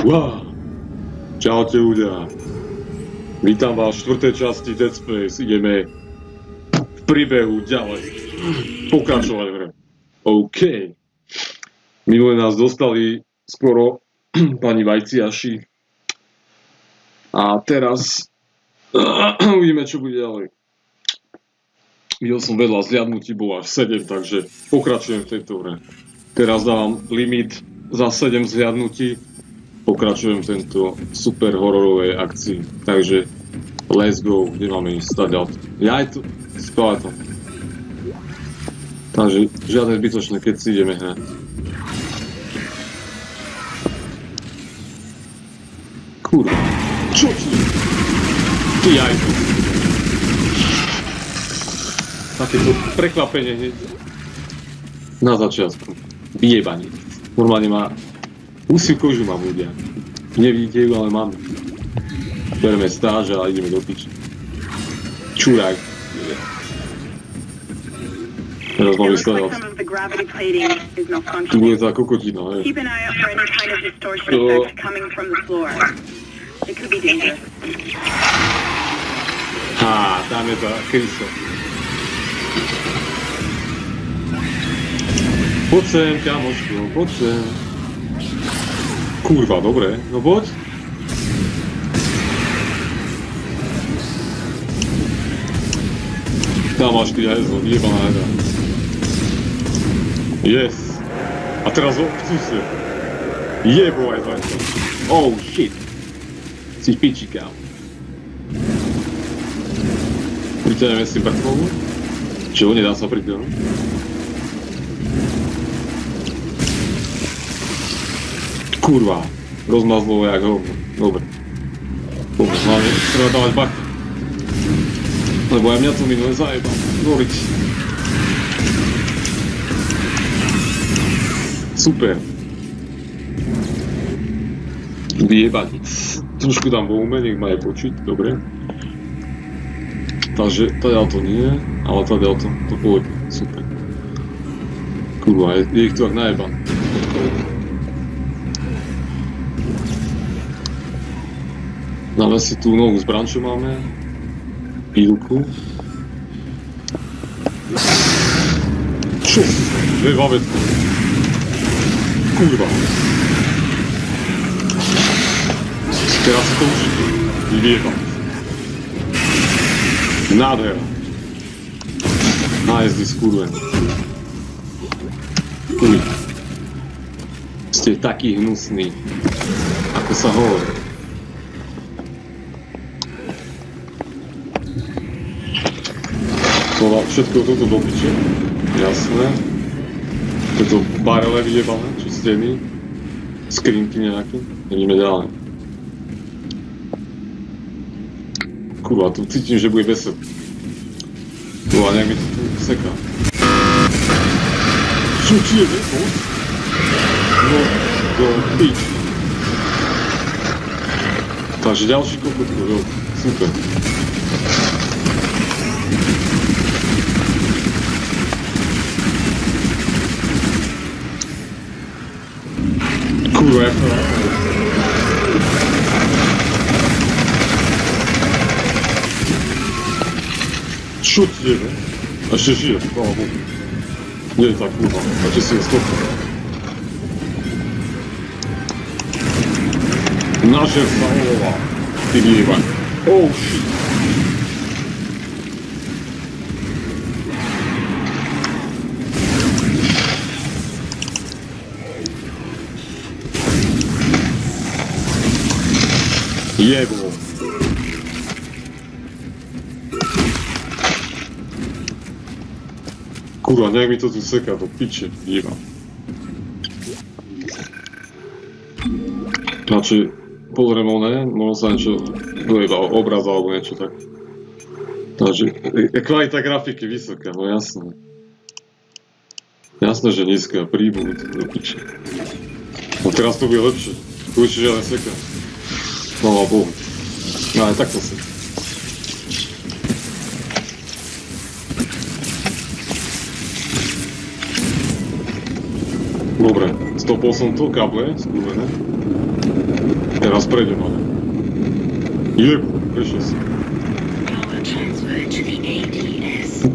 Čaute ľudia. Vítam vás v štvrtej časti Dead Space. Ideme v príbehu ďalej. Pokračovať hre. OK. Minule nás dostali skoro pani Vajciaši. A teraz uvidíme, čo bude ďalej. Videl som vedľa zliadnutí, bolo až 7, takže pokračujem v tejto hre. Teraz dávam limit za 7 zliadnutí. Pokračujem tento super hororovej akcii. Takže let's go, kde máme ísť stať Ja aj tu, spáva tam. Takže žiadne zbytočné, keď si ideme hrať. Kurva, čo ti? Ty aj tu takéto prekvapenie hneď na začiatku. Vyjebanie. Normálne má husiu kožu mám ľudia. Nevidíte ju, ale máme. Bereme stáž a ideme do piči. Čurák. Teraz máme sledovať. Tu bude tá kokotina, hej. To... Há, tam je tá krysa. Poď sem, kamoško, poď sem. Kurva, dobre, no poď. Tam máš ty hezlo, vyjebaná hra. Yes. A teraz obcu sa. Jebo aj zajtra. Oh shit. Si piči, kámo. Priťahneme si brtvovu. Čo, nedá sa pritiahnuť? Kurva, rozmazlo jak hovno. Dobre. Dobre, hlavne treba dávať bak. Lebo aj mňa to minule zajebal. Doriť. Super. Vyjebať. Trošku tam voľme, nech ma aj počiť, dobre. Takže teda to nie, ale teda to, to pôjde, super. Kurva, je, je ich tu ak najeban. Dáme si tú novú zbran, čo máme. Pílku. Čo? Dve bavetky. Kurva. Teraz to už vyvieva. Nádhera. Nájezdy skurven. Uj. Ste takí hnusní, ako sa hovorí. Všetko toto do piče. Jasné. Tieto barele vyjebané, či steny. Skrinky nejaké. Ideme ďalej. Kurva, tu cítim, že bude vesel. Kurva, nejak mi to tu seká. Čo ti je, ne? No, do pič. Takže ďalší kokotko, jo. Super. Byłem. Trzód jeden. A się żyje, kurwa, Nie, tak, kurwa. A się sobie stopnie. Nasze załowa. Ty nie Oh shit. Jebo. Kurwa, niech mi to tu seka, to picie, jeba. Znaczy, polremoné, možno sa niečo dojeba, obraz alebo niečo tak. Takže, kvalita grafiky vysoká, no jasné. Jasné, že nízka, príbud, do piče. No teraz to bude lepšie. Určite ale seka. Chvála Bohu. No aj takto si. Dobre, stopol som to, kable, skúvené. Teraz to the ADS.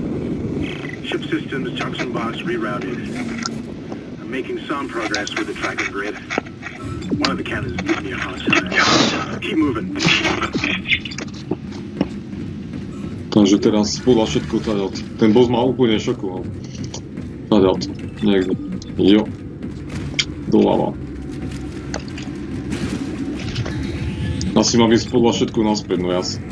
Ship systems junction box rerouted. I'm making some progress with the tracker grid. One of the cannons is giving me a hard time. Keep moving. Takže teraz podľa všetko tady. Ten boss ma úplne šokoval. Tady, niekde. Jo. Doľava. Asi mám ísť podľa všetko naspäť, no jasne.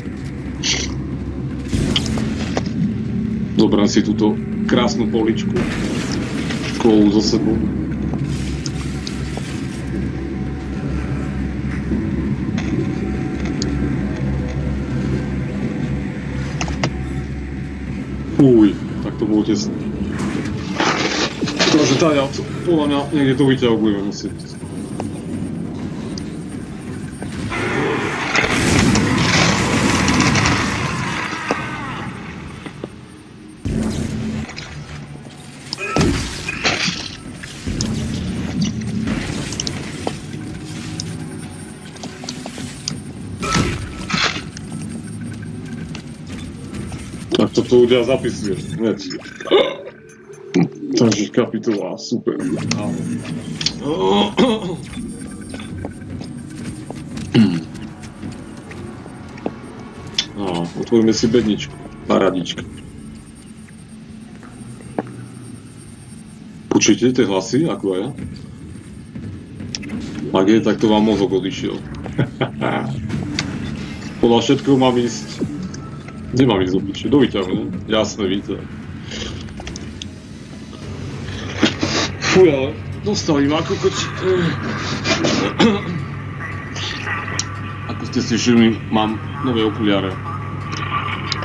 Zoberiem si túto krásnu poličku. Kolu zo sebou. Uj, tak to bolo tesné. Takže tá ja podľa mňa niekde to vyťahujeme musieť. Tak toto ľudia zapisuje. Hneď. Takže kapitola, super. A, otvoríme si bedničku. Paradička. Počujete tie hlasy, ako ja? Ak je, tak to vám mozog odišiel. Podľa všetkého mám ísť Nemám ísť do piče, do výťahu, ne? Jasné, výťah. Fuj, ale dostali ma ako koči... Ako ste si všimli, mám nové okuliare.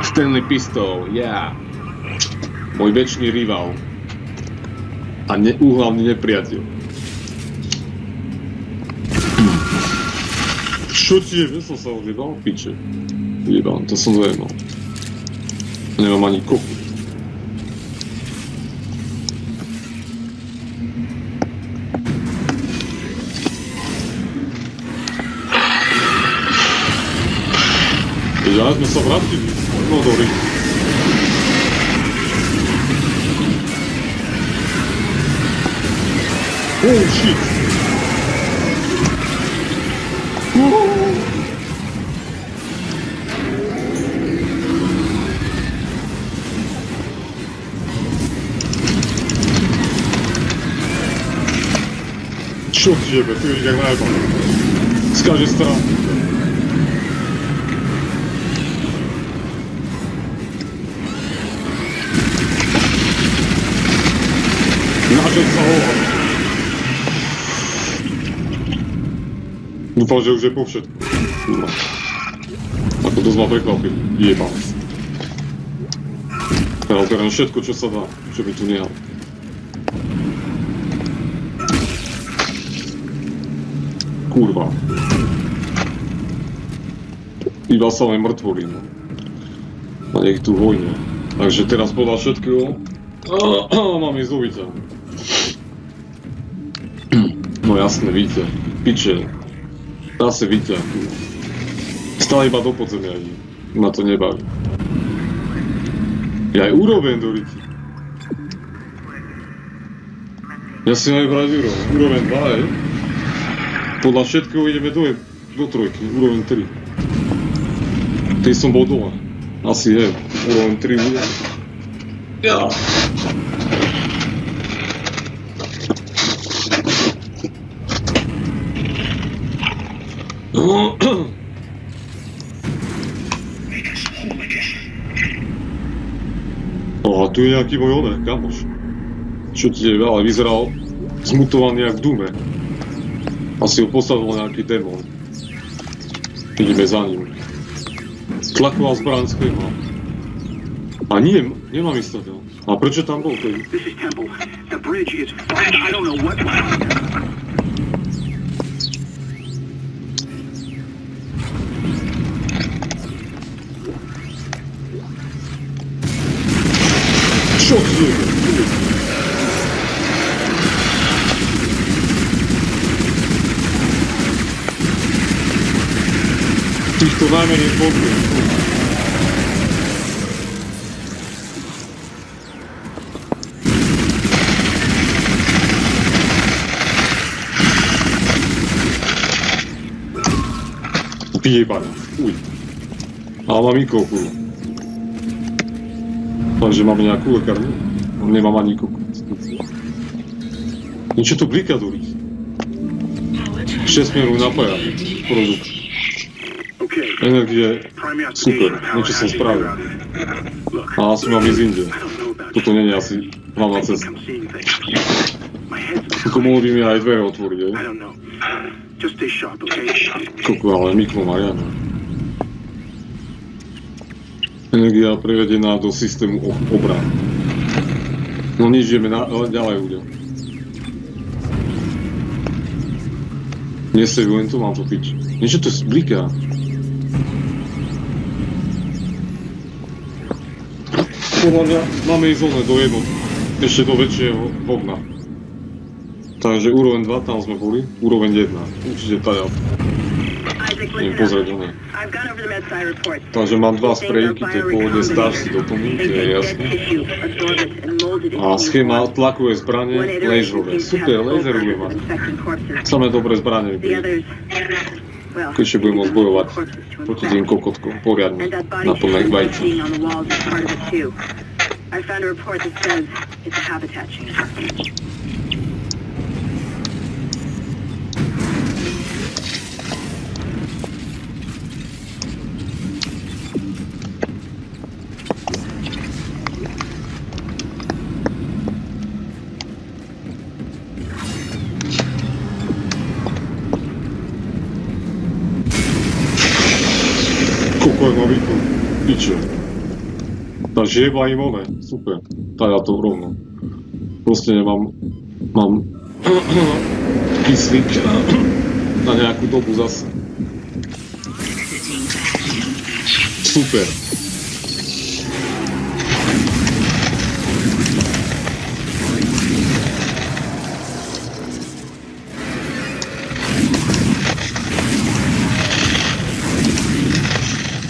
Stanley Pistol, yeah. Môj väčší rival. A ne, úhlavný nepriateľ. Čo ti je? Som sa odjebal, piče. Jebal, to som zajemal. Nemám ani kopu. Ja sme sa vrátili. No dobrý. Oh shit! Čo ti jebe, ty jak najebal. Z každej strany. Nažil sa hovor. Dúfam, že už je po všetko. Kurva. Ako dosť ma prekvapil. Jebal. Teraz beriem všetko, čo sa dá, čo mi tu nehal. Kurva. Iba sa len mŕtvorí, no. A nech tu vojne. Takže teraz podľa všetkého... Mám ísť výťahu. No jasne, víte. Piče. Zase výťah. Stále iba do podzemia ide. Ma to nebaví. Ja aj úroveň do ryti. Ja si aj brať úroveň. Úroveň 2, hej. Podľa všetkého ideme do, do trojky, úroveň 3. Tej som bol dole. Asi je, úroveň 3 bude. Ja. O, a tu je nejaký môj oné, kamoš. Čo ti je, ale vyzeral zmutovaný jak v Dume. Asi ho posadol nejaký démon. Ideme za ním. Tlakoval z chleba. A nie, nemám istotu. A prečo tam bol tedy? This is Temple. The bridge is. I don't know what. Týchto najmenej podmien. Vyjebana. Uj. Ale mám ikoku. Takže máme nejakú lekárnu. Nemám ani ikoku. Niečo tu blíka do ľudí. 6 minút napája produkt. Energie your Super, niečo som spravil. A asi mám ísť inde. Toto nie je asi hlavná cesta. Ako mohol mi aj dvere otvoriť, hej? Koľko, ale Miklo má ja. Energia prevedená do systému ob- obran. No nič, ideme na, ale ďalej ľudia. Nesejú len to, mám to pič. Niečo to bliká. Podľa mňa máme ísť oné do jednotky. Ešte do väčšieho okna. Takže úroveň 2 tam sme boli, úroveň 1. Určite tá Idem listen pozrieť reports. Takže mám dva sprejky, tie pôvodne starší doplní, to je jasné. A schéma tlakové zbranie, One laserové. Super, laserové má. Samé dobré zbranie. Keďže by mohol bojovať proti tým kokotkom poriadne na plné vajce. I found a report that says it's a habitat change. Piče. Tá žieba im one, super. Tá ja to rovno. Proste nemám, mám kyslík na nejakú dobu zase. Super.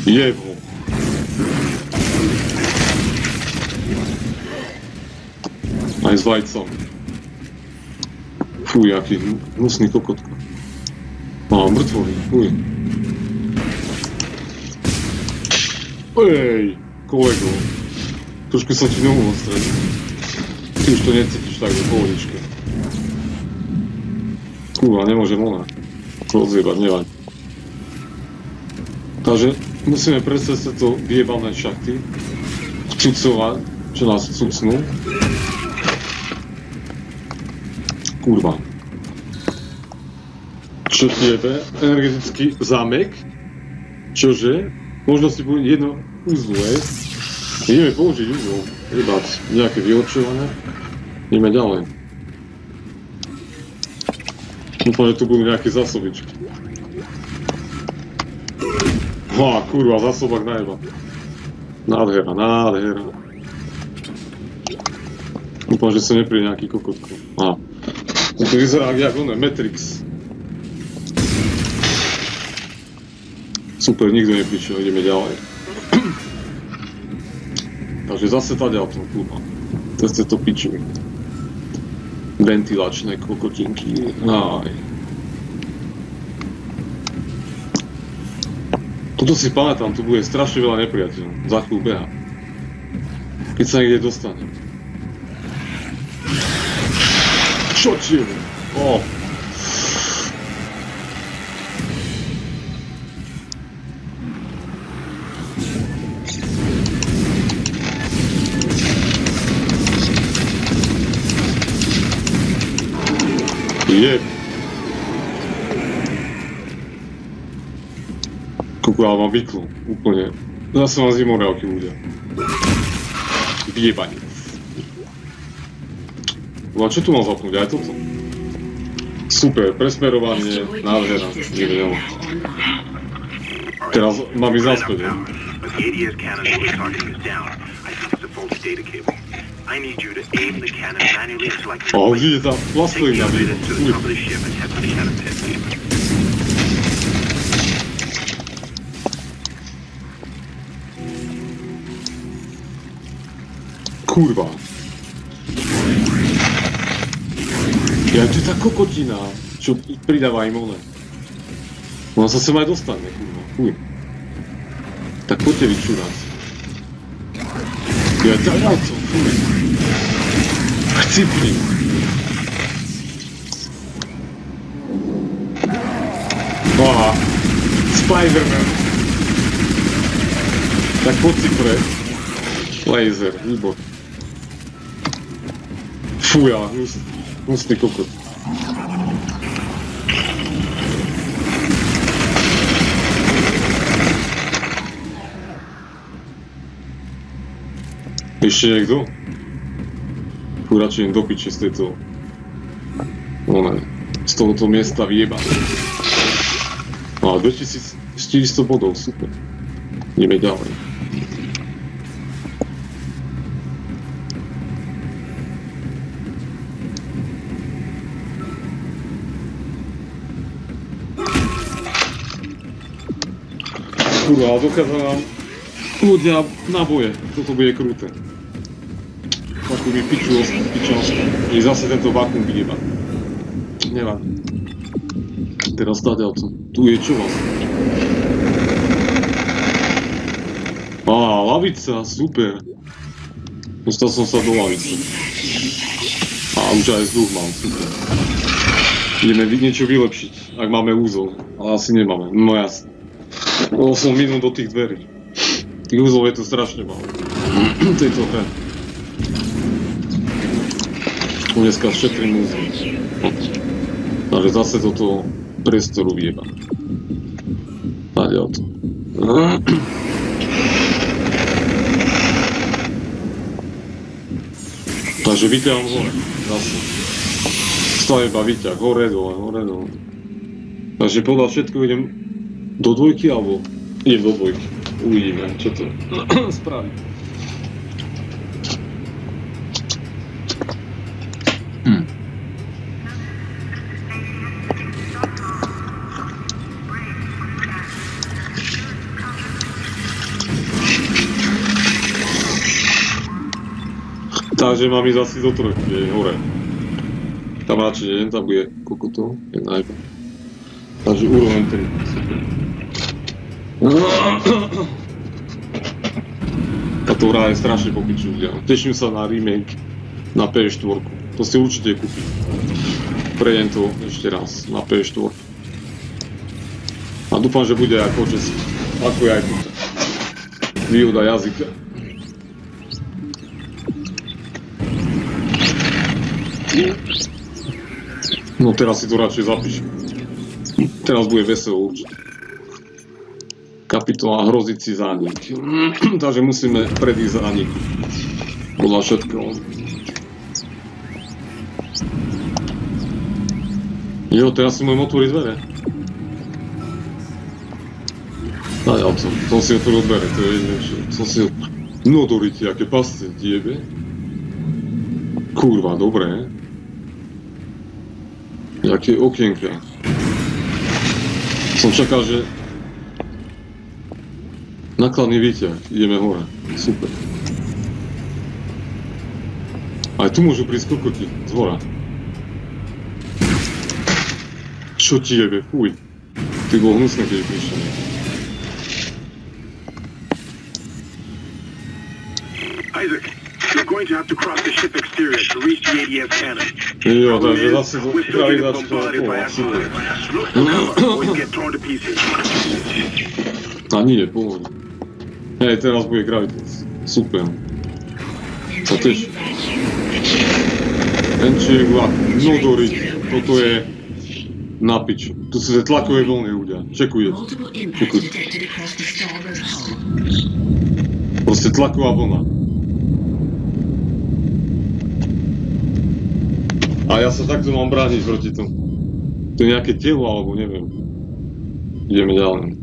Jebo. Aj s vajcom. Fú, jaký hnusný kokotko. Má mŕtvoly, fuj. Ej, kolego. Trošku sa ti nohu odstredil. Ty už to necítiš tak do pohodičke. Kurva, nemôžem ona. Rozjebať, nevaď. Takže musíme presne to vyjebané šachty vcucovať, čo nás vcucnú. Kurva. Čo tiebe? Energetický zámek? Čože? Možno si bude jedno uzlu, hej? Ideme použiť uzol. Jebať nejaké vyhorčovanie. Ideme ďalej. Dúfam, že tu budú nejaké zásobičky. Á, kurva, zásobák najeba. Nádhera, nádhera. Dúfam, že sa nepríde nejaký kokotko. Á. To vyzerá jak oné, Matrix. Super, nikto neprišiel, ideme ďalej. Takže zase tady auto, kurva. Zase to pičujú. Ventilačné kokotinky. Aj. Toto si pamätám, tu bude strašne veľa nepriateľov. Za chvíľu beha. Keď sa niekde dostane. Čo ti je? O. Jeb. Koľko ja mám vyklu, úplne. Zase mám zimorálky ľudia. Vyjebanie. No a čo tu mám zapnúť? Aj toto? Super, presmerovanie, nádhera, divného. Teraz mám ísť naspäť, ne? O, vidíte, tam vlastným na výbu. Kurva. To je tá kokotina, čo pridáva im one. Ona sa sem aj dostane, kurva. Fuj. Tak poďte vyčúrať. Ja, daj na to, fuj. Chcipni. Aha. Spider-Man. Tak poď si. Laser, výbor. Fuja, hnusný, hnusný kokot. Ešte niekto? Fú, radšej im do piče z tejto... One, z tohoto miesta vyjeba. A 2400 bodov, super. Ideme ďalej. Ale dochádza nám ľudia naboje. Toto bude kruté. Ako mi piču pičanstvo. I zase tento vakuum vyjeba. Nevadí. Teraz dáďal to. Tu je čo vlastne? Á, lavica, super. Dostal som sa do lavice. A už aj vzduch mám, super. Ideme niečo vylepšiť, ak máme úzol. Ale asi nemáme, no jasne. Bol som minul do tých dverí. Tých úzlov je tu strašne málo. V tejto hre. Dneska šetrím úzol. Takže zase do toho priestoru vyjeba. Náďal to. Takže vyťahom hore. Zase. Staveba vyťah. Hore, dole, hore, dole. Takže podľa všetko idem do dvojky, alebo idem do dvojky. Uvidíme, čo to spraví. Hm. Takže mám ísť asi do trojky, hore. Tam radšej nejdem, tam bude koľko toho, je najba. Takže úroveň 3. Hra je strašne popiču ľudia. Teším sa na remake na PS4. To si určite kúpim. Prejdem to ešte raz na PS4. A dúfam, že bude ako česky. Ako je aj tu. Výhoda jazyka. No teraz si to radšej zapíšem. Teraz bude veselo určite. Kapitola hrozicí zánik. Takže musíme predísť zánik. Podľa všetkého. Jo, teraz si môžem otvoriť dvere. A ja som, som si otvoril dvere, to je čo som si... No dorite, aké pasce, diebe. Kurva, dobré. Jaké okienka. Som čakal, že... Nakladný výťah, ideme hore. Super. Aj tu môžu prísť kokoti, z hora. Čo ti jebe, fuj. Ty bol hnusné, keď prišiel. Isaac, you're going to have to cross the ship exterior to reach the ADF cannon. Jo, Problem takže is, zase we're still praví getting začne bombarded by oh, super. Aquila. Look for cover or you get torn to pieces. A nie, pohode. Hej, teraz bude Gravitas. Super. To tiež. Enčiek vlak. No doriť. Toto je na pič. Tu sú tie tlakové vlny ľudia. Čekuje. Čekuj. Proste tlaková vlna. A ja sa takto mám brániť proti tomu. To je nejaké telo, alebo neviem. Ideme ďalej.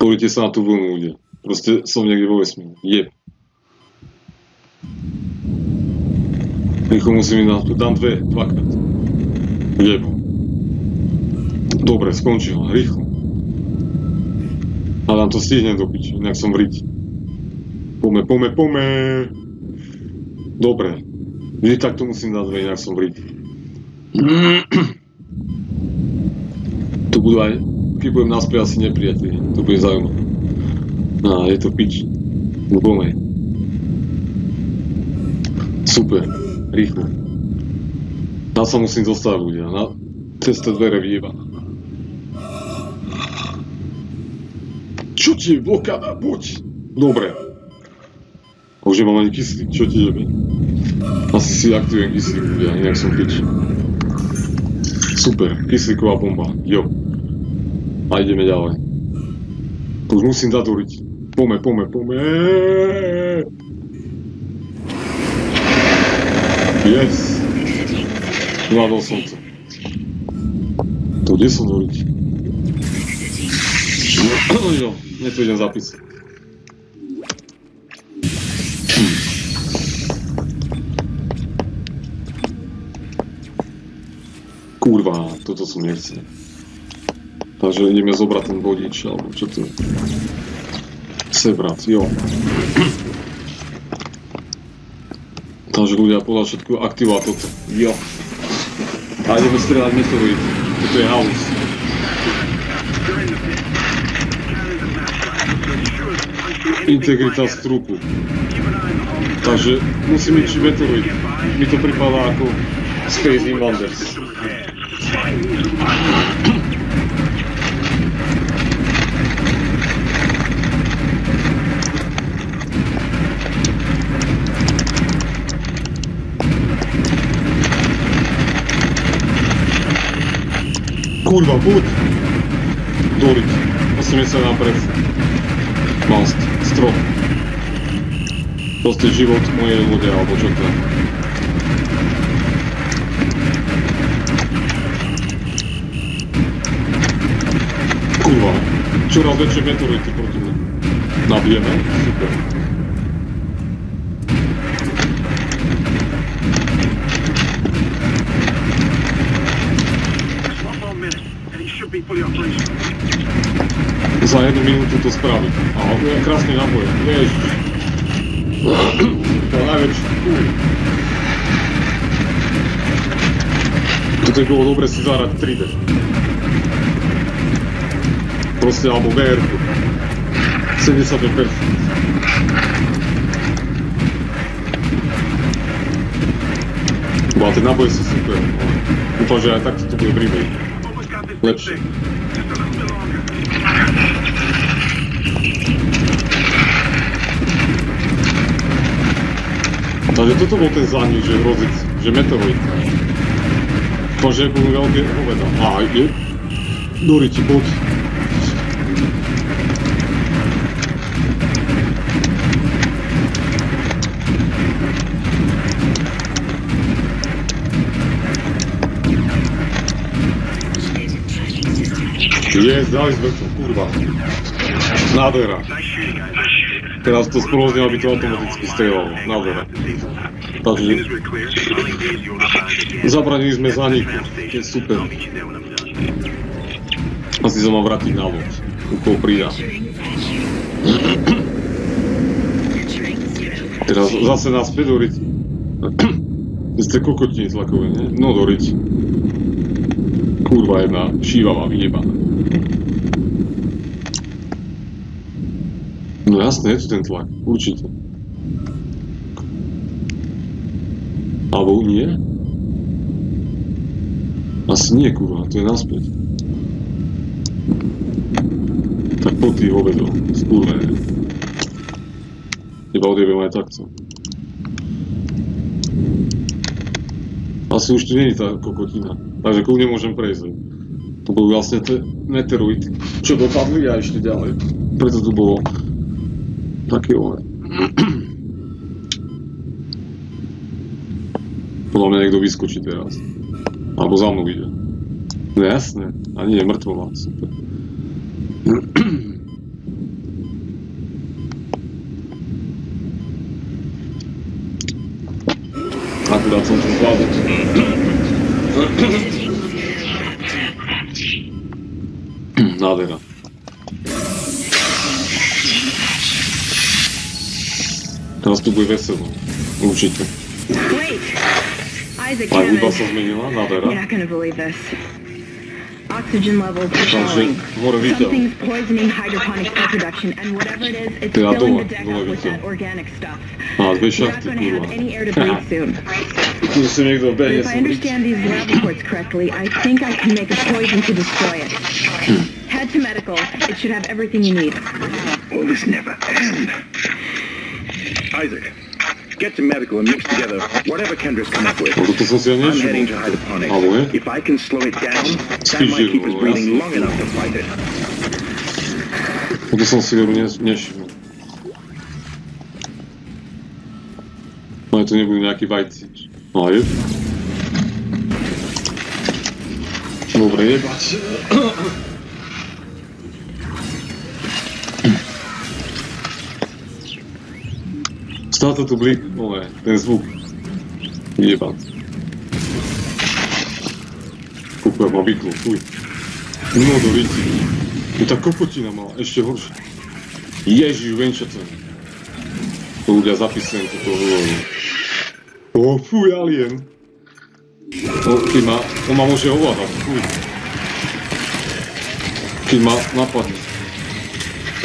Pozrite sa na tú vlnu ľudia. Proste som niekde vo vesmíru. Je. Rýchlo musím ísť na to. Dám dve, dvakrát. Jebo. Dobre, skončil. Rýchlo. A tam to stihnem do piči, inak som v. Pome, pome, pome. Dobre. Vždy takto musím dať, inak som v riti. Tu budú aj, budem naspäť asi nepriatelí. To bude zaujímavé. Á, je to pič. No pome. Super. Rýchlo. Tam sa musím dostať ľudia. Na, cez tie dvere vyjeba. Čo ti je blokáda? Buď! Dobre. Už nemám ani kyslík. Čo ti jebe? Asi si aktivujem kyslík ľudia, inak som pič. Super. Kyslíková bomba. Jo. A ideme ďalej. Už musím zadoriť. Pome, pome, pome. Yes. Zvládol som to. To kde som doriť? Jo, mne idem zapísať. Kurva, toto som nechcel. Takže ideme zobrať ten bodič, alebo čo to je. Sebrat, jo. Takže ľudia podľa všetko aktivovať toto. Jo. A ideme strieľať meteorit. Toto je anything Integrita the whole Takže musím ísť meteorit. Mi to pripadá ako Space Invaders. System repaired. Kurva, buď! Doriť. 80 napred. Mast. Strop. Proste život mojej lode, alebo čo to je. Kurva. Čoraz väčšie meteority proti mne. Nabijeme? Super. Za jednu minútu to spraviť. A je krásny náboj. Ježiš. To je najväčší. Toto bolo dobre si zahrať 3D. Proste, alebo VR. 75%. Bo a tie náboje sú super. Dúfam, že aj takto to bude this Lepšie. Takže toto bol ten zánik, že hrozic, že meteorit. To, že budú veľké hoveda. A je... Dori ti poď. Je, dali sme to, kurva. Nádhera. Nice shooting, guys. Teraz to spoloznilo, aby to automaticky strieľalo. Nádhera. Again. zabranili sme zániku. Je super. Asi sa mám vrátiť na loď. Úkol pridá. Teraz zase naspäť doriť. Vy ste kokotní tlakové, ne? No doriť. Kurva jedna, šívava, vyjebaná. No jasné, je tu ten tlak, určite. Alebo nie? Asi nie, kurva, to je naspäť. Tak po tých hovedov, skurvené. Iba odjebem aj takto. Asi už tu není tá kokotina. Takže kľudne môžem prejsť. To boli vlastne tie meteority, čo dopadli a išli ďalej. Preto tu bolo také ole. Podľa mňa niekto vyskočí teraz. Alebo za mnou ide. No jasné. A nie je mŕtvola. Super. Akurát som to zvládol. Nádhera. Teraz tu bude veselo. Určite. Wait! Isaac Aj hudba Hammond. sa zmenila, You're nádhera. not gonna believe this. Oxygen levels are Takže falling. hore. Something's poisoning hydroponic cell production, and whatever it is, it's Teda filling dole, the deck up with videl. that organic stuff. Má dve We're not šachty, gonna have kurva. any air to breathe soon. Tu si niekto But if I understand these lab reports correctly, I think I can make a poison to destroy it. Head to medical. It should have everything you need. Will this never end? Isaac, get to medical and mix together whatever Kendra's come up with. No toto som si ja I'm heading to nevšimol. hydroponics. Oh, yeah? If I can slow it down, that Speed might keep us zero, breathing yes. long enough to fight it. Toto som si veru ne, nevšimol. No to nebudú nejakí vajci. No a je. Dobre, Stále to tu blik, ale ten zvuk. Kúpujem ma vyklu, fuj. No do lici. Je tá kopotina mala, ešte horšie. Ježiš, čo to ľudia zapisujem toto hovorí. O, fuj, alien. O, keď ma, on ma môže ovládať, fuj. Keď ma napadne.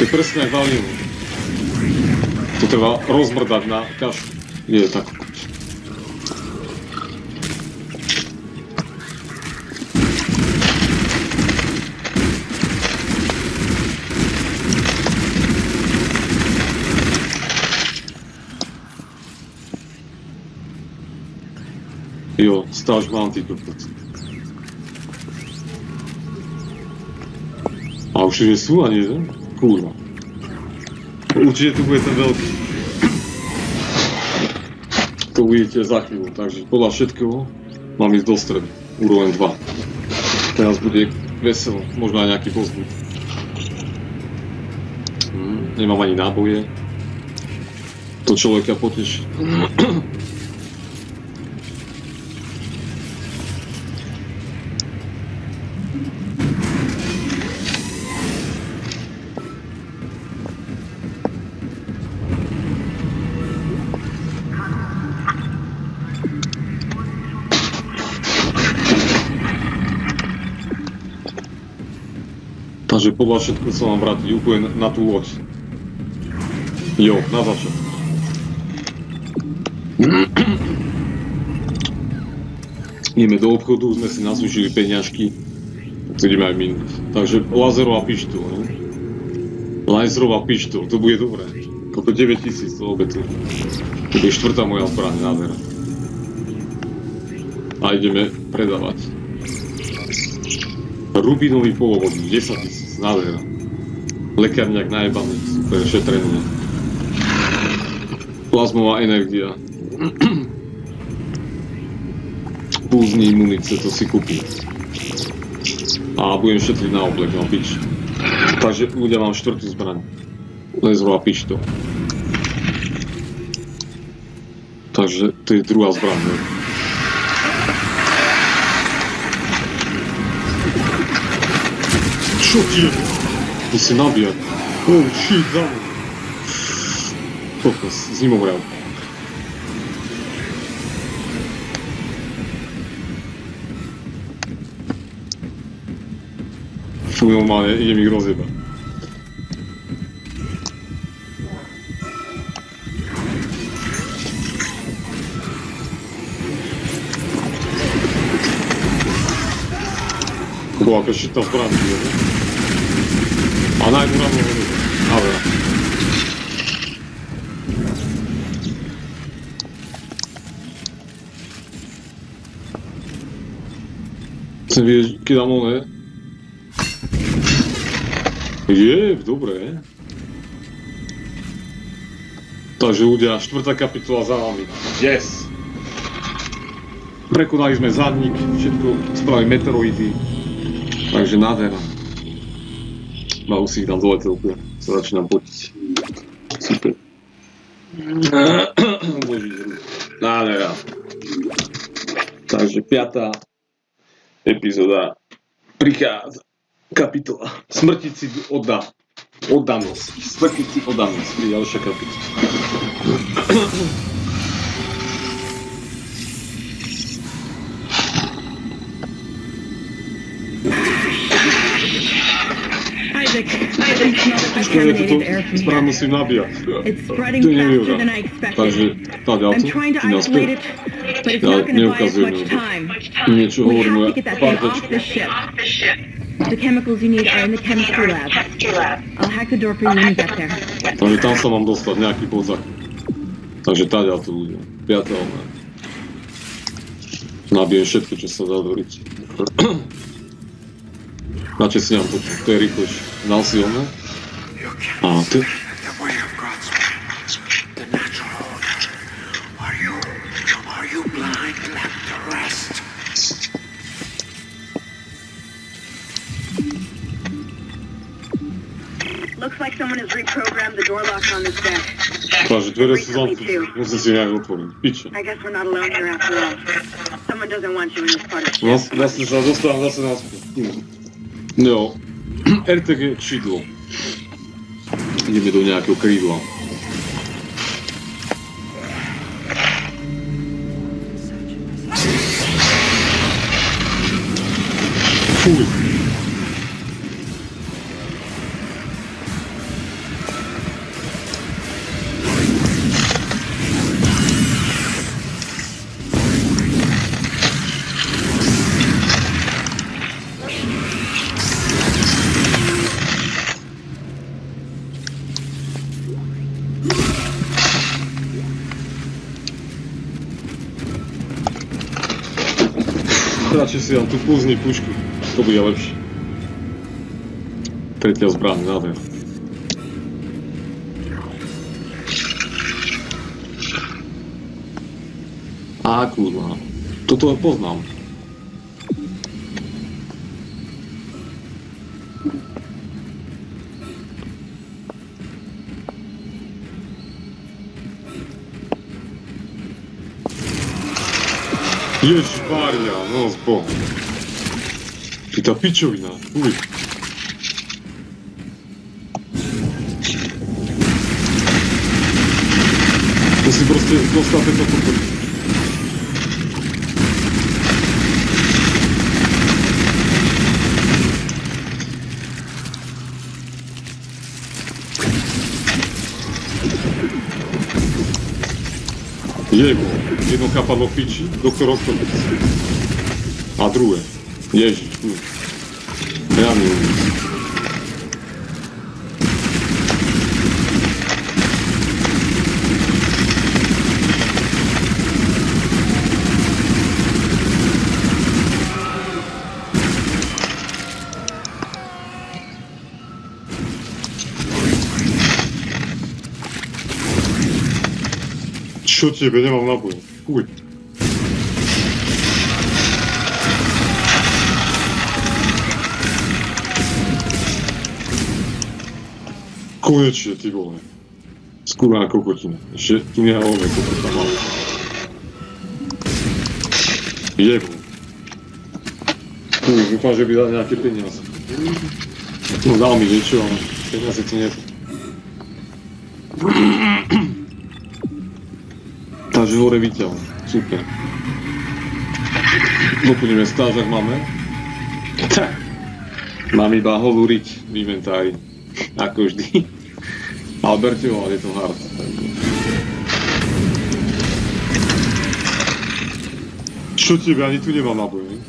To je presne jak v alienu. To treba rozmrdať na kašu. Je tak. Jo, stáž mám ty kokot. A už nie sú ani jeden? Kurva. Určite tu bude ten veľký. To uvidíte za chvíľu, takže podľa všetkého mám ísť do stredy. Úroveň 2. Teraz bude veselo, možno aj nejaký boss bude. Hm, nemám ani náboje. To človeka poteší. Podľa všetko sa mám vrátiť úplne na tú loď. Jo, na začiatku. Ideme do obchodu, sme si nasúšili peňažky, tak ideme aj minúť. Takže lazerová pištol, ne? Laserová pištol, to bude dobré. Koľko 9000 to obetujem. To bude štvrtá moja zbraň, nádhera. A ideme predávať. Rubinový polovodník, 10 tisíc, nádhera. Lekárňak najebaný, super, šetrenie. Plazmová energia. Pulzní munice, to si kúpim. A budem šetriť na oblek, no pič. Takže ľudia mám štvrtú zbraň. Laserová pištol. Takže to je druhá zbraň, ne? Čo ti je? Ty si nabíjať. Oh shit, za mnou. Kokos, s ním umrel. Fú, normálne, ide mi ich rozjebať. To bola aká šitná zbraň, ne? A najmä na mňa Ale... Chcem vidieť, keď dám oné. Je, dobre. Takže ľudia, štvrtá kapitola za vami. Yes! Prekonali sme zadník, všetko spravili meteoroidy. Takže nádhera. Malu si ich tam dole úplne. Sa začínam potiť. Super. Nádhera. Takže piatá epizóda prichádza. Kapitola. Smrtiť si oddá. Oddanosť. Smrtiť si oddanosť. Pri ďalšia kapitola. Here. musím nabíjať. It's spreading To je expected. Takže tá I'm ďalco, trying to ty naspäť. Ja neukazujem time. Niečo hovorí moja partečka. the chemicals you need are in the chemistry lab. I'll hack the door for you when you get there. Takže tam sa mám dostať, nejaký podzak. Takže tá ďalco ľudia. Priateľné. Nabijem všetko, čo sa dá doriť. Načo si nám to, to je rýchlejšie. Dal si ono? A ty? The way of God's will. The natural order. Are you, are you blind? Left to rest? Looks Idzie mi do niejakiego krydła. Fuj. Locks on this deck. Takže dvere sú zamknuté. Musím si nejak otvoriť. Piče. I guess we're not part of the Vlast, vlastne sa dostávam zase naspäť. Jo. RTG čidlo. Ideme do nejakého krídla. Jedną kapalopici, doktor Octopus. A drugie. Jeździć, kurwa. Ja nie umiem. Neviem. Čo tebe, nemám náboje. Uj. Konečne, ty vole. Skurvená kokotina. Ešte tu nehalové kokota malé. Jebu. Uj, dúfam, že by dal nejaké peniaze. No dal mi niečo, ale peniaze to nie. Takže hore vyťaľ. Super. Doplníme stáž, ak máme. Tak. Mám iba hovoriť v inventári. Ako vždy. Alberte ho, ale je to hard. Čo tebe, ani tu nemám náboje.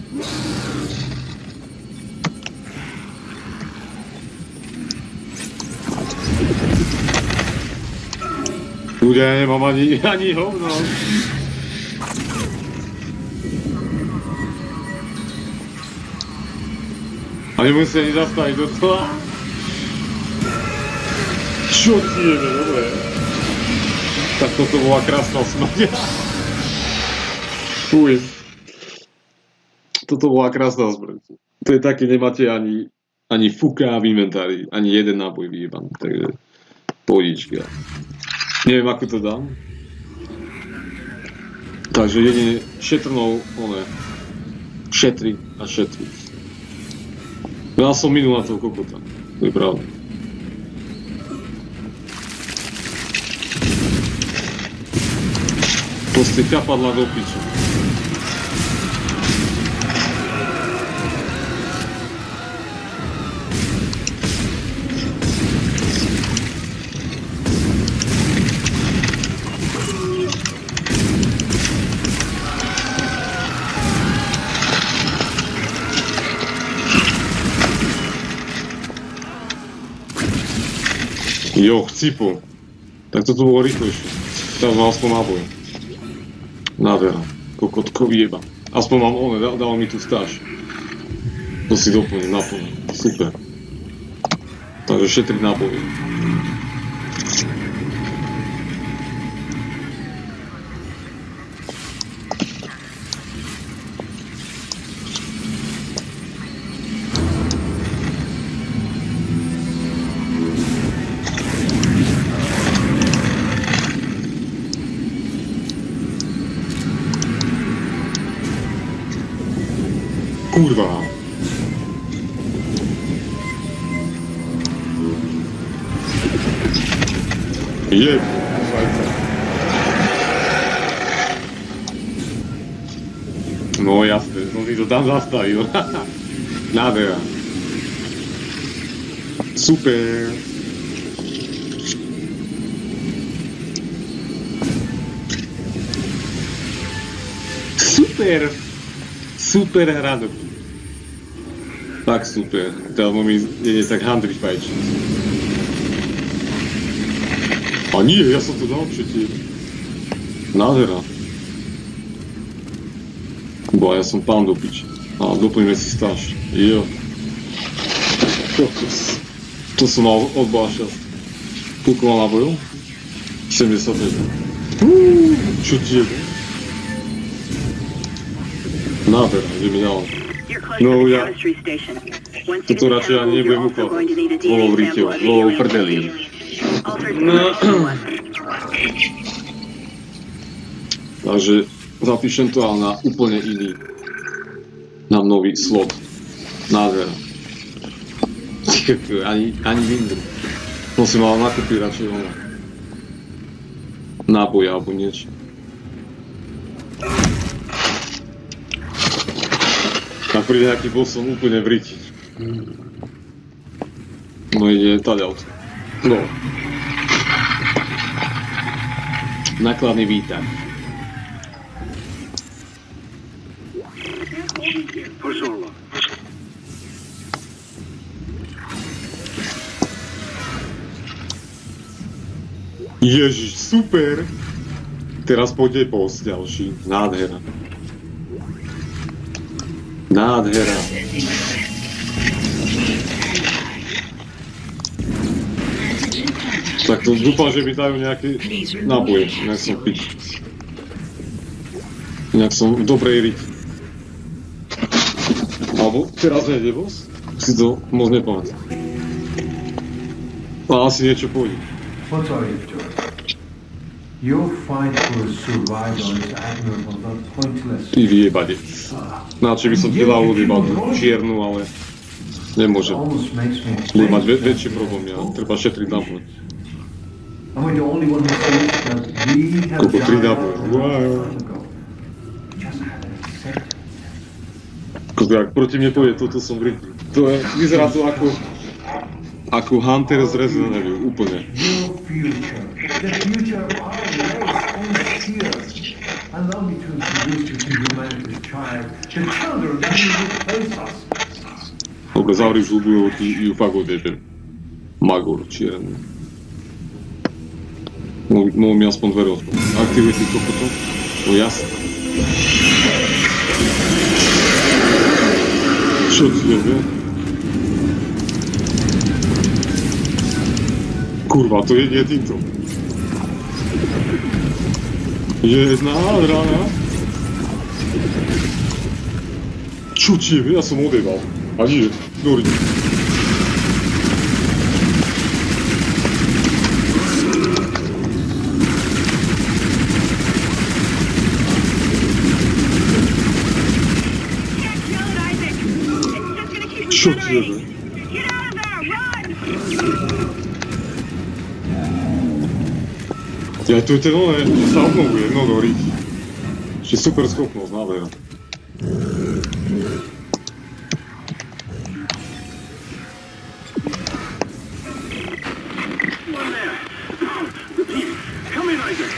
Ľudia, ja nemám ani, ani hovno. A nemusí ani zastaviť do toho. Čo ti je, dobre. Tak toto bola krásna smrť. Fuj. Toto bola krásna smrť. To je také, nemáte ani, ani fuka v inventári, ani jeden náboj vyjebaný, takže pohodička. Neviem, ako to dám. Takže jedine šetrnou, one, šetri a šetri. Dal som minul na toho kokota, to je pravda. Proste kapadla do piča. Chcípu. Tak toto bolo rýchlejšie. Teraz mám aspoň náboj. Nádhera. Kokotko vyjeba. Aspoň mám dal, dal mi tu stáž. To si doplním, naplním. Super. Takže šetriť náboje. Kurwa. Jeb. No jasne, som si to tam zastavil. Nádhera. Super. Super. Super hra, dobrý. Tak super. Teraz mi nie tak handriť fajčiť. A nie, ja som to dal přetík. Nádhera. Bo ja som pán do piči. A doplňme si stáž. Jo. Kokos. To som mal odbášať. Koľko mal nábojov? 75. Uuu, čo ti je? Nádhera, ideme ďalej. You're close No, station. Once Toto radšej ani nebudem a Bolo v rite, bolo v prdeli. No. Takže zapíšem to ale na úplne iný. Na nový slot. Nádhera. ani, ani Windu. To si mal nakúpiť radšej ono. Náboj alebo niečo. Príde nejaký boss som úplne v. No ide taďalto. No. Nakladný výtah. Over. Ježiš, super! Teraz pôjde boss ďalší. Nádhera. Nádhera. Tak to dúfam, že mi dajú nejaké náboje. Nejak som pič. Nejak som v dobrej riti. Alebo teraz nejde boss? Si to moc nepamätám. A asi niečo pôjde. What Ty vyjebade. Náči by som ti hlavu odjebal čiernu, ale nemôžem. Budem mať ve- think väčšie problémy a treba šetriť na the have Koľko? Tri died náboje. a long Wow. Koľko, ak proti mne pôjde, toto som v. To je, vyzerá to ako ako Hunter z Resident Evil, úplne. Your future, the future I long you to introduce you to humanity's child, the children that will replace us. Показал изгубил и, и опакал дете. Магор, черен. Много, много ми аз подверил. Активирайте топото. Ояс. Шут сверби. Kurwa, to je jedinto. Ti jebe? Kurva, to jedie týmto. Jedna rána. Čo ti jebe? Ja som odjebal. A nie, Ja to je ten že sa obnovuje, no Nori. Ešte super schopnosť, nádhera. Anyone there? Repeat. Come in, Isaac.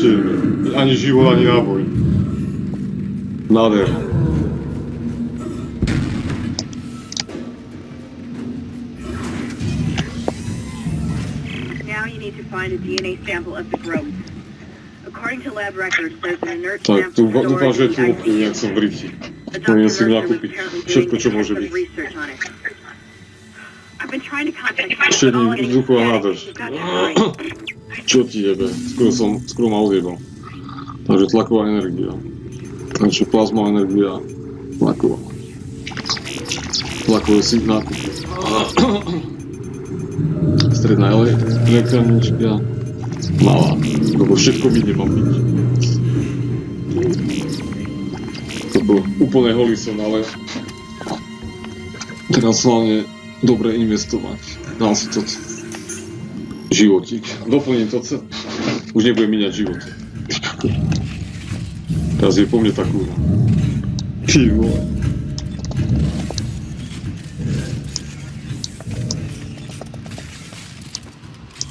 Čo tiebe? Ani život, ani náboj. Nádhera. Now you need to find a DNA sample of the growth. According to lab records, there's an inert Tak, sample tu dúfam, stored že in je tu the obchod, nejak ICU. som v ryti. The Poviem Dr. si Mercer was nakúpiť apparently všetko, doing čo môže extensive byť. research on it. I've been trying to contact him, Ešte but all jedný I'm getting vzduchová is nádrž. static. You've got to hurry. Čo ti jebe? Skoro som, skoro ma odjebal. Takže tlaková energia. Takže plazmová energia. Tlaková. Tlakové si nákupy. Stredná ele- elektronička. Malá. Lebo všetko mi nemám byť. To bol úplne holý som, ale teraz hlavne dobre investovať. Dám si to životík. Doplním to ce. Už nebudem míňať život. Teraz je po mne tá. Ty vole.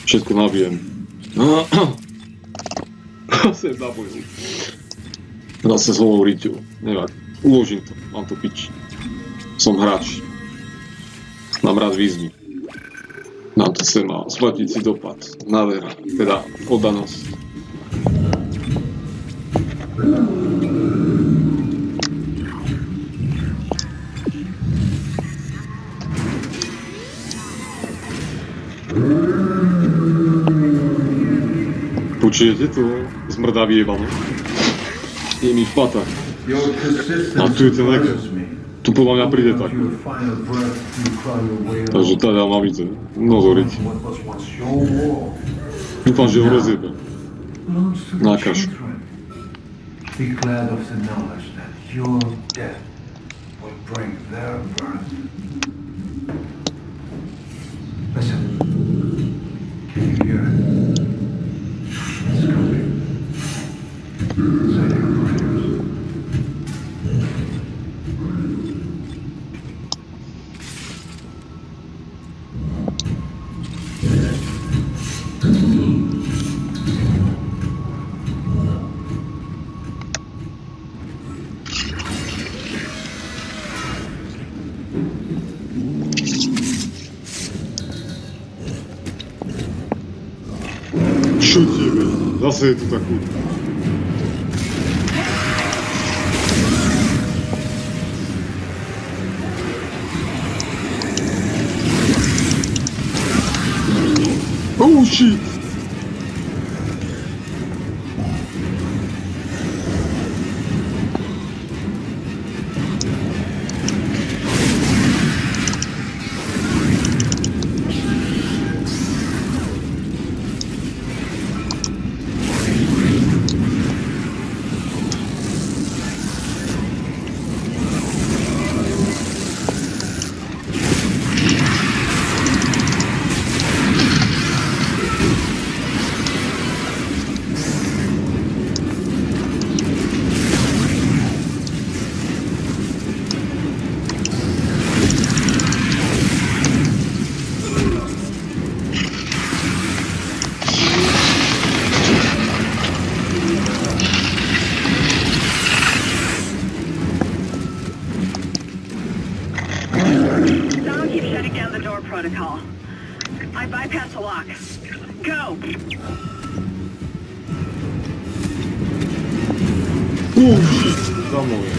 Všetko nabijem. Zase zabojil. Zase s holou riťou. Nevadí. Uložím to. Mám to pič. Som hráč. Mám rád výzvy. Nám to sa má splatíci dopad. Nádhera. Teda oddanosť. Počujete to? Zmrdavý jebano. Je mi v patách. A tu je ten lekár. Bothers me. Tu podľa mňa príde tak. Your final breath, you cry your way Takže out. teda mám ísť. No doriť. What was once your war Dúfam, že ho rozjebe. belongs to the Nákaž. children. Be glad of the knowledge that your death will bring their birth. Listen. Zase je bypass the lock. Go! Oh shit! Za mnou je.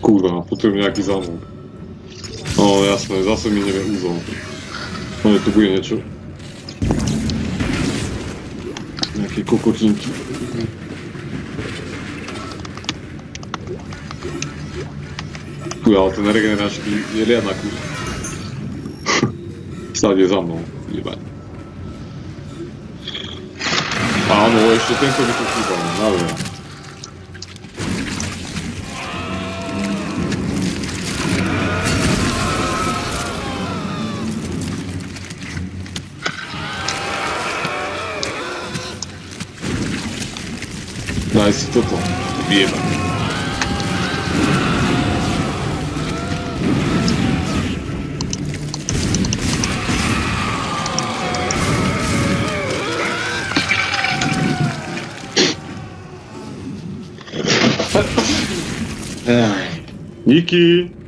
Kurva, potrebujem nejaký zamok. No jasné, zase mi nevie úzol. No tu bude niečo. Nejaké kokotinky. Chuj, ale ten regeneračný je liad na kus. Stáde za mnou, jebať. Áno, ešte tento by tu chýbal, naozaj. Daj si toto, vyjeba. Díky.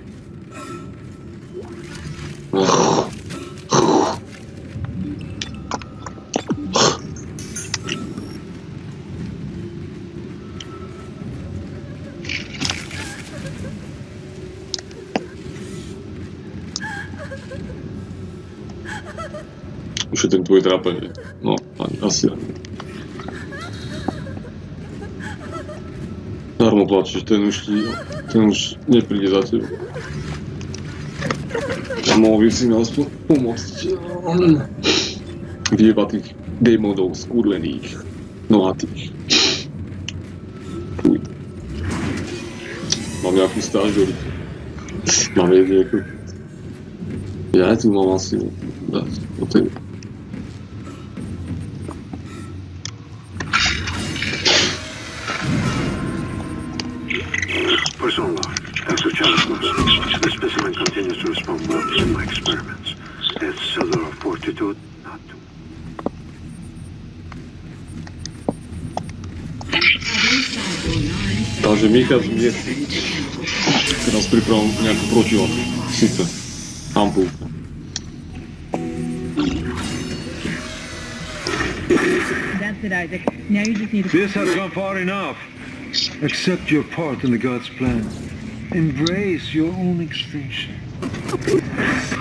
Tvoj trápenie. No, asi. Darmo plačeš, ten už ti, ten už nepríde za tebou. Mohol by si mi aspoň pomôcť. Vyjeba tých démonov skurvených, nohatých. Fuj. Mám nejakú stáž do. Mám jednieku. Ja tu mám asi dať o tej. Takže Michal nie teraz pripravil nejakú protilátku. Sice. Ampulka. That's it, Isaac. Now you just need to... This has gone far enough. Accept your part in the God's plan. Embrace your own extinction.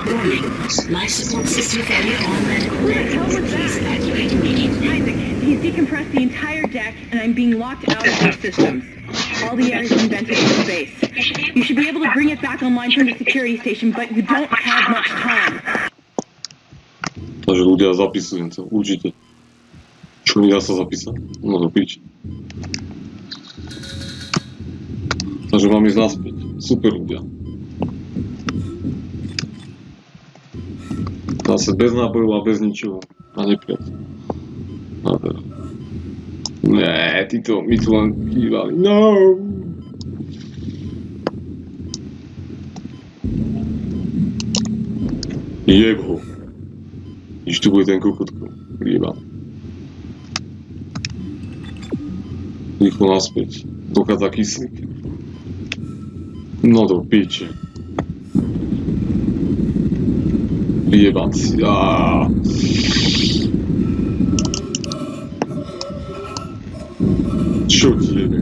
Warning. Life support system failure on medical What the hell was Please evacuate immediately. Isaac, he's decompressed the entire deck, and I'm being locked out of those systems. All the air has been vented into space. You should be able to bring it back online from the security station, but you don't have much time. Takže ľudia zapisujem to, určite. Čo nedá sa zapísať? No to pič. Takže mám ísť naspäť. Super ľudia. Zase bez nábojov a bez ničoho. A nepriateľ. Ne, títo mi tu len kývali. No! Jeb ho. Když tu bude ten kokotko. Lieba. Rýchlo naspäť. Dochádza kyslík. No do piče. Vyjebací. Aaaa. Čo ti jebe?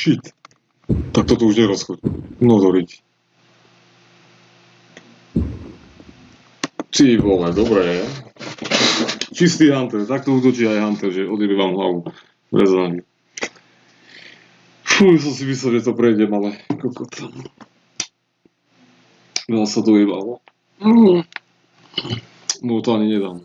Shit. Tak toto už nerozchod. No doriť. Ty vole, dobré. Čistý Hunter, takto útočí aj Hunter, že odjebe vám hlavu. Rezaní. Fú, som si myslel, že to prejdem, ale kokot. Veľa sa dojebalo. No to ani nedám.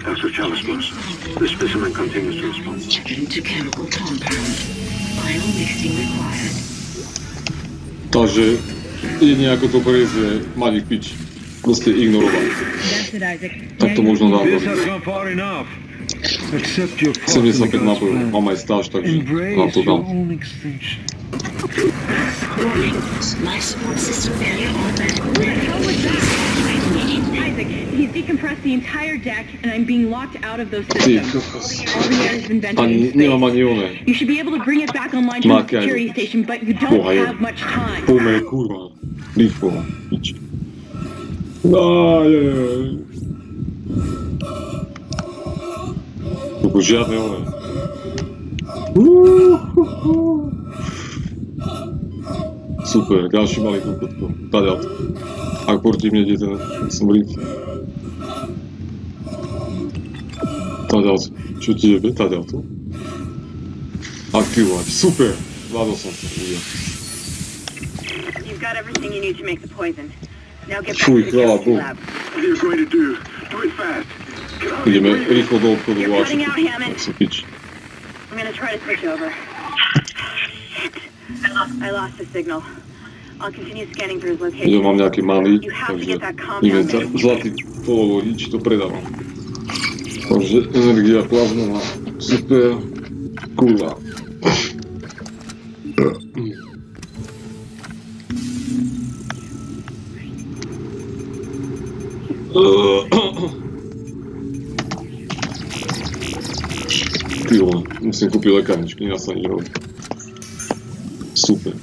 Piči. response. Check into chemical compound. Biomixing required. Takže jedine ako to prejsť je mať ich pič. Proste ignorovať. That's it, Isaac. Tak to možno dám. This has gone far enough. Accept your part in the 75 God's nábojov. plan. Mám aj stáž, takže na Embrace to your Isaac, he's decompressed the entire deck, and I'm being locked out of those Ty, systems. kokos. All the air has been vented Ani, into nemám space. ani oné. You should be able to bring it back online from the Máte aj- security station, but you don't Boha, je. have much time. Poďme, kurva. Rýchlo. Pič. Á, je, je, je. Kokos, žiadne oné. Uhuhu. Super, ďalší malý kokotko. Taďal. Ak proti mne ide ten smrít. Taďal. Čo ti jebe? Taďal to? Aktivovať. Super. Zvládol som to. Ide. You've got everything you need to make the poison. Now get back Fuj, to the chvála testing Bohu. lab. What are you going to do? Do it fast. Get out of Ideme here. rýchlo do obchodu You're vláčiť. cutting out, Hammond. Tak sa pič. I'm gonna try to switch over. Shit. I lost the signal. Location. mám nejaký malý, takže get that compound inventár. in. Zlatý polovodič, to predávam. Takže energia plazmová. Super. Kurva. Vole, musím kúpiť lekárničky, ja sa nerobí. Super.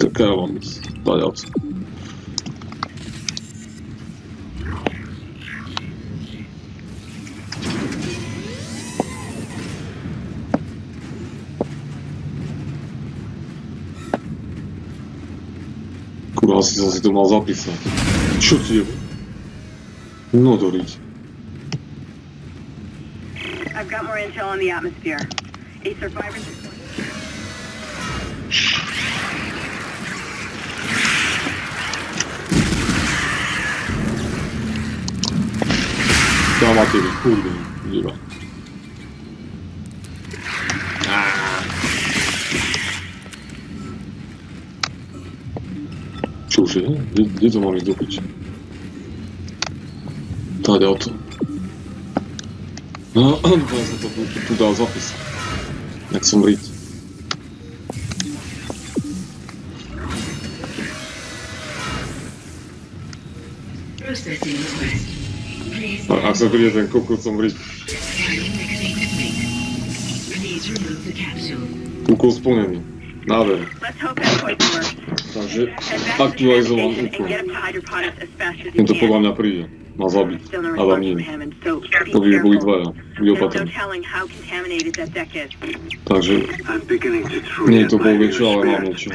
Tak ja mám paďalca. Kurva, asi som si to mal zapísať. Čo ti je? No doriť. I've got more intel on the atmosphere. A survivor just... Tam máte vy, kurde, iba. Čože? Kde, kde to mám ísť do piči? Tady o to. No, dúfam, som to tu, tu dal zapis. Jak som riť. And úkol. get up to hydroponics as fast as you Tento podľa mňa príde. Má zabiť. Adam response nie. To by boli dvaja. Deck is. Takže nie je to väčšie, ale mám niečo.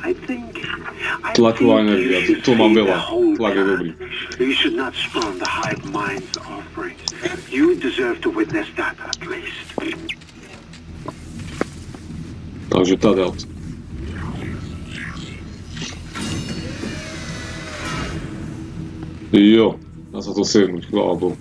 I think... I Tlaková think energia, you should to mám feed veľa. the whole Tlak je man. dobrý. You should not spurn the hive mind's offerings. You deserve to witness that at least. Takže tady out. Jo, dá sa to sednúť, chvála Bohu.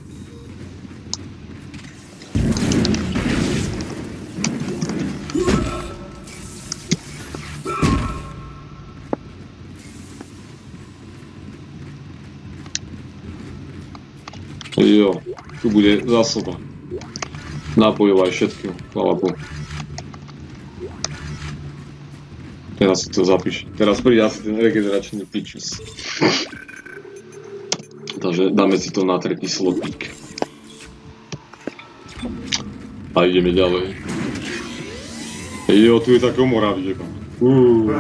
Jo, tu bude zásoba. Nápojov aj všetkého, chvála Bohu. Teraz si to zapíš. Teraz príde asi ten regeneračný pičus. Takže dáme si to na tretí slotík. A ideme ďalej. Jo, tu je tá komora, vidieť. Uuu.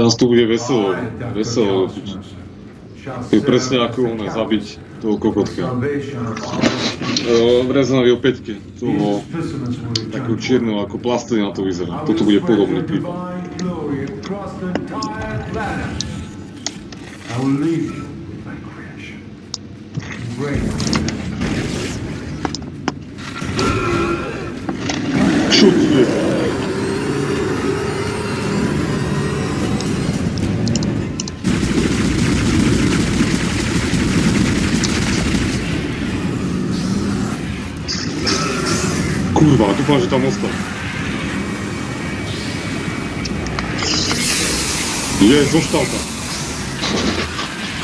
Teraz tu bude veselo. Veselo. To je presne ako ono, zabiť toho kokotka. V. Toho These specimens will return takú to čiernu, ako plastelina to vyzerá. Toto bude podobný planet. I will leave you with my creation. Great. Čo ti je? Kurva, dúfam, že tam ostal. Je, zostal tam.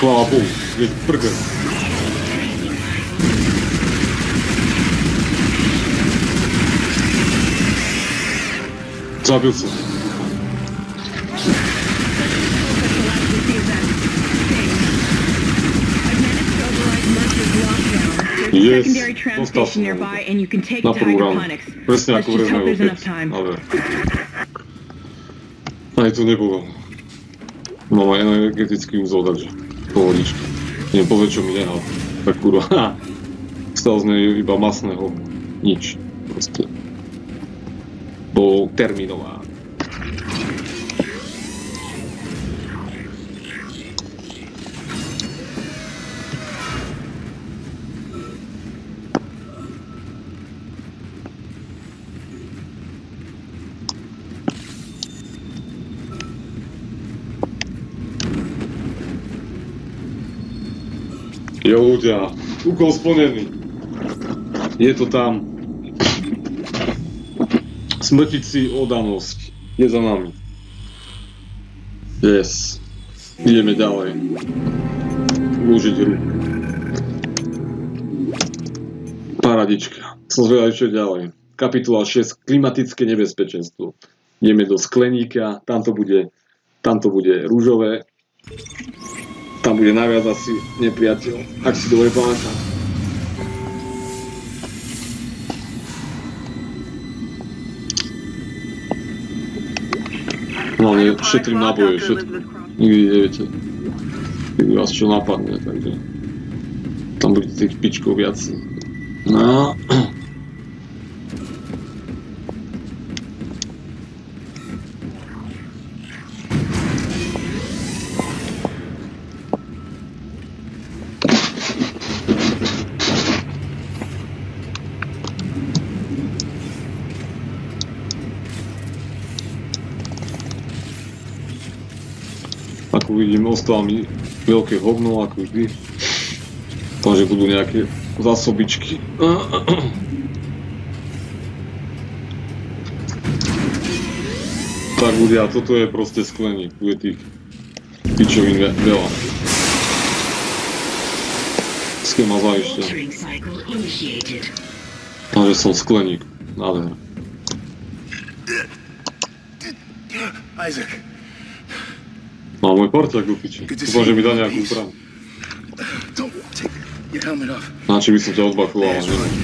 Chvála Bohu, je prde. Zabil sa. Yes, dostal som ho. nearby, and you can take Na hydroponics. Presne Let's ako just vreme hope there's otec. enough time. Ale... Aj to nebolo. Mám aj energetický úzol, takže pohodička. Nie, povedz, čo mi nehal. Tak kurva. Stal z nej iba masného. Nič. Proste. Bol terminová. Ľudia, úkol splnený. Je to tam. Smrtiť si odanosť. Je za nami. Yes. Ideme ďalej. Uložiť ruku. Paradička. Som zvedavý, čo ďalej. Kapitola 6. Klimatické nebezpečenstvo. Ideme do skleníka. Tam to bude, tam to bude rúžové. Tam bude najviac asi nepriateľ, ak si dobre pamätám. Hlavne šetrím náboje, šet... nikdy neviete, kedy vás čo napadne, takže tam bude tých pičkov viac. No, ostalo mi veľké hovno, ako vždy. Dúfam, že budú nejaké zásobičky. Tak ľudia, toto je proste skleník, bude tých pičovín ve- veľa. Schéma zaišťa. Altering cycle initiated. A že som skleník. Nádhera. Isaac, No a môj parťák do piči. Dúfam, že mi dá nejakú zbraň. don't take your helmet off. Načo by som ťa odbachoval, That's ne? right.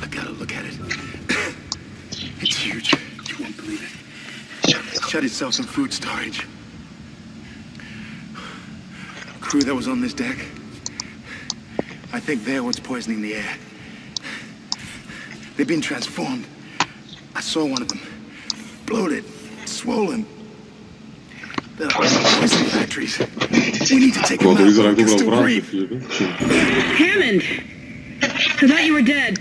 I gotta look at it. It's huge. You won't believe it. Shut itself some food storage. Crew that was on this deck. I think they're what's poisoning the air. They've been transformed. I saw one of them. Bloated, swollen. They're poison factories. We need to take No them to out. vyzerá We ako can dobrá still zbraň, breathe. keď jebe. Či? Hammond! I thought you were dead.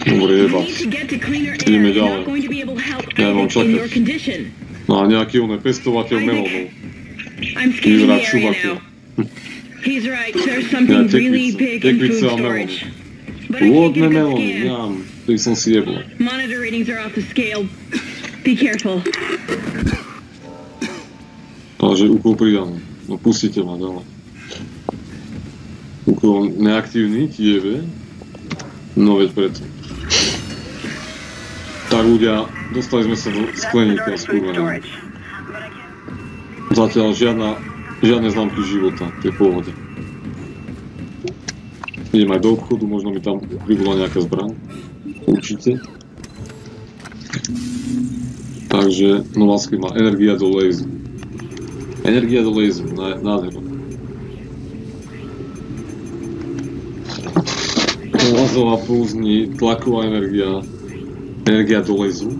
Dobre, You jeba. need to get to cleaner air. Ideme You're ďalej. not going to be able to help Ja mám Isaac in čakať. your condition. No a nejaký oné pestovateľ melónov. I'm scanning Vyzerá the area čuvaku. now. He's right. There's something tekvica. really big in food Tekvica a melón. storage. But I can't Lôdne get a good melóny, scan. ňam. To som si jebol. Monitor readings are off the scale. Be careful. Takže úkol pridaný. No pustite ma ďalej. Úkol neaktívny, tiebe. No veď preto. Tak ľudia, dostali sme sa do skleníka skurveného. Zatiaľ žiadna, žiadne známky života, to je v pohode. Idem aj do obchodu, možno mi tam vybola nejaká zbraň. Určite. Takže nová schéma, energia do laseru. Energia laseru, ná- nádhera. Lazová púzni, tlaková energia, energia do laseru.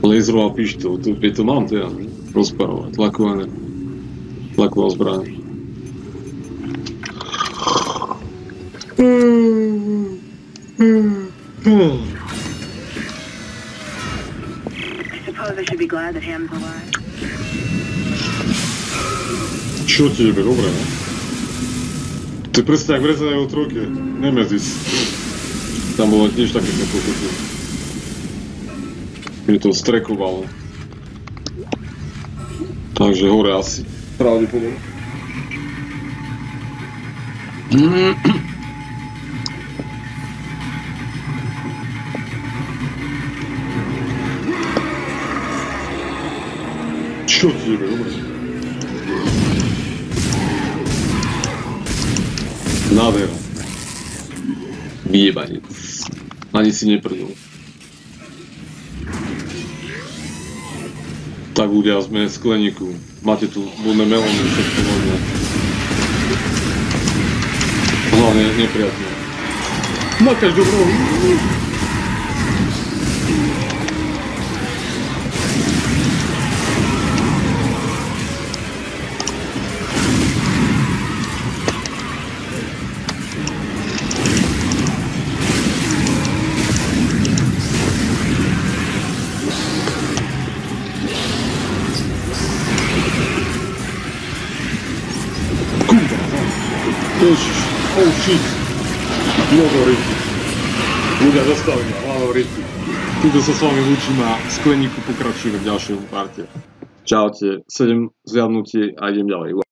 Laserová pištoľ, to, to mám ne? rozparovať, tlaková energia, tlaková zbraň. I suppose I should be glad that Ham's alive. Dobre, ne? To je presne jak v Resident Evil 3, Nemesis. Tam bolo tiež takéto pokuty. Mi to strekovalo. Takže hore asi. Pravdepodobne. Čo ti jebe, Vyjebanec. Ani si neprdol. Tak ľudia, sme v skleníku. Máte tu voľné melóny, všetko voľné. Hlavne nepriateľ. Nakaž do rohu. Tuto sa s vami lúčim a skleníku pokračujeme v ďalšom parte. Čaute. 7 zjavnutí a idem ďalej.